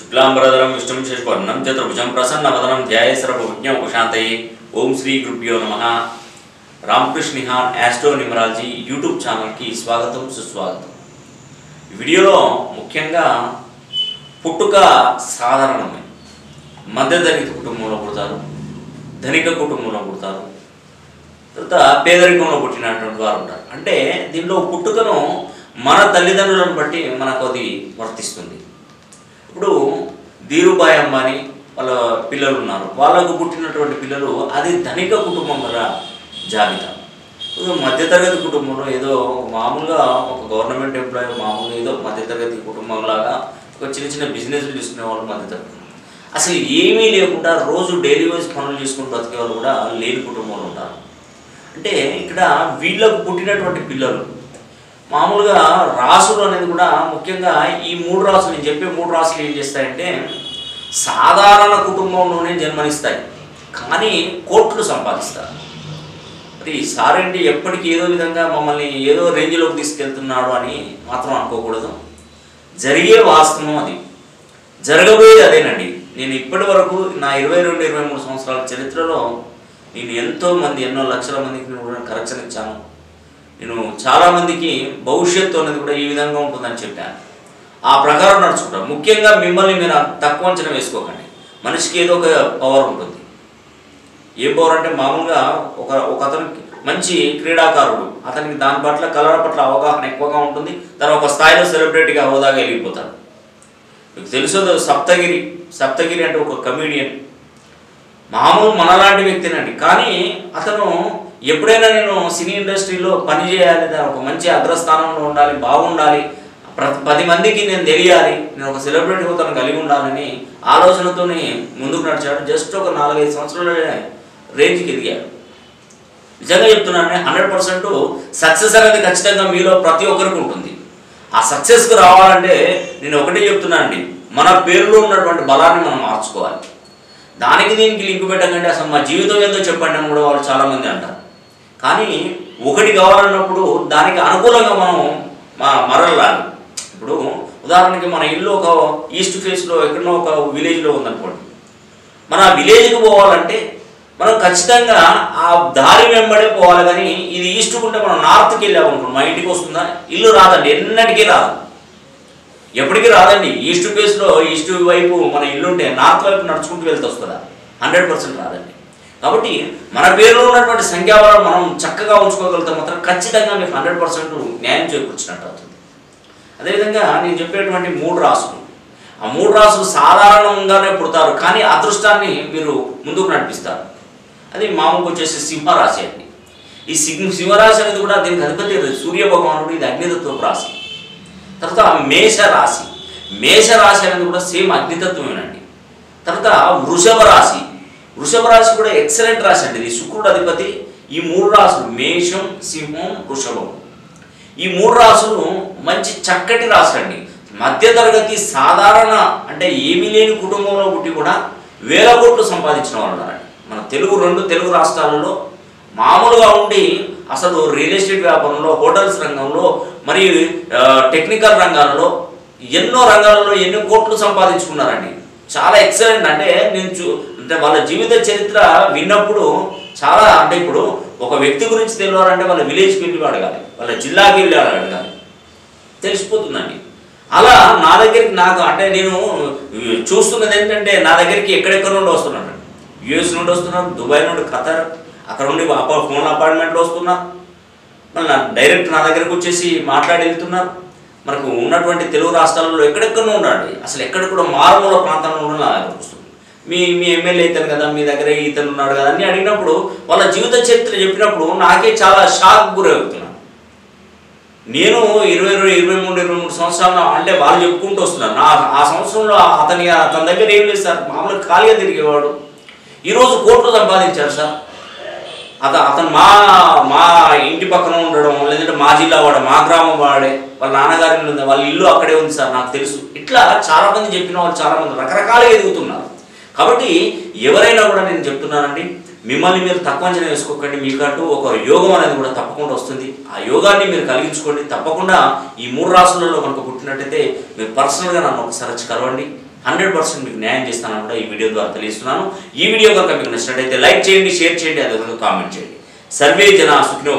శుక్లాంబరధరం విష్ణుం శశివర్ణం చతుర్భుజం ప్రసన్నవదనం ధ్యాయ సర్వజ్ఞం ఉపశాంతయే ఓం శ్రీ గురుభ్యో నమ. Ramakrishna Nihan astro numerology YouTube ఛానల్కి స్వాగతం సుస్వాగతం. వీడియోలో ముఖ్యంగా పుట్టుక సాధారణమే. మధ్యధనిక కుటుంబంలో పుడతారు ధనిక కుటుంబంలో పుడతారు తర్వాత పేదరికంలో పుట్టినటువంటి వారు ఉంటారు. అంటే దీనిలో పుట్టుకను మన తల్లిదండ్రులను బట్టి మనకు అది వర్తిస్తుంది. ఇప్పుడు ధీరుబాయ్ అంబానీ వాళ్ళ పిల్లలు ఉన్నారు. వాళ్ళకు పుట్టినటువంటి పిల్లలు అది ధనిక కుటుంబం గల జాబితా. మధ్యతరగతి కుటుంబంలో ఏదో మామూలుగా ఒక గవర్నమెంట్ ఎంప్లాయీ మామూలుగా ఏదో మధ్యతరగతి కుటుంబం లాగా ఒక చిన్న చిన్న బిజినెస్లు చేసుకునే వాళ్ళు మధ్యతరగతి అసలు ఏమీ లేకుండా రోజు డైలీ వైజ్ పనులు చేసుకుని బ్రతికే వాళ్ళు కూడా లేని కుటుంబంలో ఉంటారు. అంటే ఇక్కడ వీళ్ళకు పుట్టినటువంటి పిల్లలు మామూలుగా రాసులు అనేది కూడా ముఖ్యంగా ఈ మూడు రాసులు నేను చెప్పే మూడు రాసులు ఏం చేస్తాయంటే సాధారణ కుటుంబంలోనే జన్మనిస్తాయి కానీ కోట్లు సంపాదిస్తారు. మరి సారేంటి ఎప్పటికీ ఏదో విధంగా మమ్మల్ని ఏదో రేంజ్లోకి తీసుకెళ్తున్నాడు అని మాత్రం అనుకోకూడదు. జరిగే వాస్తవం అది. జరగబోయేది అదేనండి. నేను ఇప్పటి వరకు నా ఇరవై రెండు ఇరవై మూడు సంవత్సరాల చరిత్రలో నేను ఎంతో మంది ఎన్నో లక్షల మందికి కూడా కరెక్షన్ ఇచ్చాను. నేను చాలామందికి భవిష్యత్తు అనేది కూడా ఈ విధంగా ఉంటుందని చెప్పాను. ఆ ప్రకారం నడుచుకుంటాను ముఖ్యంగా మిమ్మల్ని మీరు తక్కువ అంచనా వేసుకోకండి. మనిషికి ఏదో ఒక పవర్ ఉంటుంది. ఏ పవర్ అంటే మామూలుగా ఒక ఒక అతనికి మంచి క్రీడాకారుడు అతనికి దాని పట్ల కళల పట్ల అవగాహన ఎక్కువగా ఉంటుంది. తను ఒక స్థాయిలో సెలబ్రిటీగా హోదాగా వెళ్ళిపోతాడు. మీకు తెలుసు సప్తగిరి సప్తగిరి అంటే ఒక కమీడియన్ మామూలు మనలాంటి వ్యక్తినండి. కానీ అతను ఎప్పుడైనా నేను సినీ ఇండస్ట్రీలో పని చేయాలి ఒక మంచి అగ్రస్థానంలో ఉండాలి బాగుండాలి ప్రతి పది మందికి నేను తెలియాలి నేను ఒక సెలబ్రిటీ తను కలిగి ఉండాలని ఆలోచనతో ముందుకు నడిచాడు జస్ట్ ఒక నాలుగైదు సంవత్సరాలనే రేంజ్కి ఎదిగాడు నిజంగా చెప్తున్నాను హండ్రెడ్ పర్సెంట్ సక్సెస్ అనేది ఖచ్చితంగా మీలో ప్రతి ఒక్కరికి ఉంటుంది. ఆ సక్సెస్కి రావాలంటే నేను ఒకటే చెప్తున్నానండి మన పేరులో ఉన్నటువంటి బలాన్ని మనం మార్చుకోవాలి. దానికి దీనికి లింక్ పెట్టకండి అసలు మా జీవితం ఏందో చెప్పండి అని కూడా వాళ్ళు చాలామంది అంటారు. కానీ ఒకటి కావాలన్నప్పుడు దానికి అనుకూలంగా మనం మా మరలాలి. ఇప్పుడు ఉదాహరణకి మన ఇల్లు ఒక ఈస్ట్ ఫేస్లో ఎక్కడో ఒక విలేజ్లో ఉందనుకోండి. మన ఆ విలేజ్కి పోవాలంటే మనం ఖచ్చితంగా ఆ దారి వెంబడే పోవాలి కానీ ఇది ఈస్ట్ ఉంటే మనం నార్త్కి వెళ్ళామనుకోండి మా ఇంటికి వస్తుందా? ఇల్లు రాదండి ఎన్నటికీ రాదు. ఎప్పటికీ రాదండి. ఈస్ట్ ఫేస్లో ఈస్ట్ వైపు మన ఇల్లుంటే నార్త్ వైపు నడుచుకుంటూ వెళ్తే వస్తుందా? హండ్రెడ్ పర్సెంట్ రాదండి. కాబట్టి మన పేరులో ఉన్నటువంటి సంఖ్యాబలం మనం చక్కగా ఉంచుకోగలిగితే మాత్రం ఖచ్చితంగా మీకు హండ్రెడ్ పర్సెంట్ న్యాయం చేకూర్చినట్టు అవుతుంది. అదేవిధంగా నేను చెప్పేటువంటి మూడు రాసులు. ఆ మూడు రాసులు సాధారణంగానే పుడతారు కానీ అదృష్టాన్ని మీరు ముందుకు నడిపిస్తారు. అది మామూలుగా వచ్చేసి సింహరాశి అండి. ఈ సింహ సింహరాశి అనేది కూడా దీనికి అధిపతి సూర్య భగవానుడు ఇది అగ్నితత్వపు రాశి. తర్వాత మేష రాశి మేష రాశి అనేది కూడా సేమ్ అగ్నితత్వమేనండి. తర్వాత వృషభ రాశి. వృషభ రాశి కూడా ఎక్సలెంట్ రాశి అండి. ఇది శుక్రుడు అధిపతి. ఈ మూడు రాశులు మేషం సింహం వృషభం. ఈ మూడు రాసులు మంచి చక్కటి రాశులు అండి. మధ్యతరగతి సాధారణ అంటే ఏమీ లేని కుటుంబంలో పుట్టి కూడా వేల కోట్లు సంపాదించిన వాళ్ళు ఉన్నారండి మన తెలుగు రెండు తెలుగు రాష్ట్రాలలో మామూలుగా ఉండి అసలు రియల్ ఎస్టేట్ వ్యాపారంలో హోటల్స్ రంగంలో మరి టెక్నికల్ రంగాలలో ఎన్నో రంగాలలో ఎన్నో కోట్లు సంపాదించుకున్నారండి. చాలా ఎక్సలెంట్ అంటే నేను చూ అంటే వాళ్ళ జీవిత చరిత్ర విన్నప్పుడు చాలా అంటే ఇప్పుడు ఒక వ్యక్తి గురించి తెలియాలంటే వాళ్ళ విలేజ్కి వెళ్ళి అడగాలి వాళ్ళ జిల్లాకి వెళ్ళి అడగాలి. తెలిసిపోతుందండి. అలా నా దగ్గరికి నాకు అంటే నేను చూస్తున్నది ఏంటంటే నా దగ్గరికి ఎక్కడెక్కడ నుండి వస్తున్నాడు? యుఎస్ నుండి వస్తున్నాడు దుబాయ్ నుండి ఖతర్ అక్కడ నుండి అపా ఫోన్ అపార్ట్మెంట్లో వస్తున్నారు మళ్ళీ డైరెక్ట్ నా దగ్గరకు వచ్చేసి మాట్లాడి వెళ్తున్నారు మనకు ఉన్నటువంటి తెలుగు రాష్ట్రాలలో ఎక్కడెక్కడో ఉండండి అసలు ఎక్కడ కూడా మారుమూల ప్రాంతంలో ఉన్న నా దగ్గరకు వస్తుంది మీ మీ ఎమ్మెల్యే ఇతను కదా మీ దగ్గర ఇతను ఉన్నాడు కదా అని అడిగినప్పుడు వాళ్ళ జీవిత చరిత్ర చెప్పినప్పుడు నాకే చాలా షాక్ గురవుతున్నాను నేను ఇరవై ఇరవై ఇరవై మూడు ఇరవై మూడు సంవత్సరాలు అంటే వాళ్ళు చెప్పుకుంటూ వస్తున్నారు. నా ఆ సంవత్సరంలో అతని అతని దగ్గర ఏం లేదు సార్. మామూలుగా ఖాళీగా తిరిగేవాడు. ఈరోజు కోట్లు సంపాదించారు సార్. అత అతను మా మా ఇంటి పక్కన ఉండడం లేదంటే మా జిల్లా వాడు మా గ్రామం వాడే వాళ్ళ నాన్నగారి ఉంది వాళ్ళ ఇల్లు అక్కడే ఉంది సార్ నాకు తెలుసు. ఇట్లా చాలామంది చెప్పిన వాళ్ళు చాలామంది రకరకాలుగా ఎదుగుతున్నారు. కాబట్టి ఎవరైనా కూడా నేను చెప్తున్నానండి మిమ్మల్ని మీరు తక్కువ అంచనా వేసుకోకండి మీకంటూ ఒక యోగం అనేది కూడా తప్పకుండా వస్తుంది. ఆ యోగాన్ని మీరు కలిగించుకోండి. తప్పకుండా ఈ మూడు రాష్ట్రాలలో మనకు పుట్టినట్టయితే మీరు పర్సనల్గా నన్ను ఒకసారి వచ్చి కలవండి. హండ్రెడ్ పర్సెంట్ మీకు న్యాయం చేస్తానని కూడా ఈ వీడియో ద్వారా తెలియస్తున్నాను ఈ వీడియో కనుక మీకు నచ్చినట్టయితే లైక్ చేయండి షేర్ చేయండి అదే కామెంట్ చేయండి. సర్వే జన సుఖినో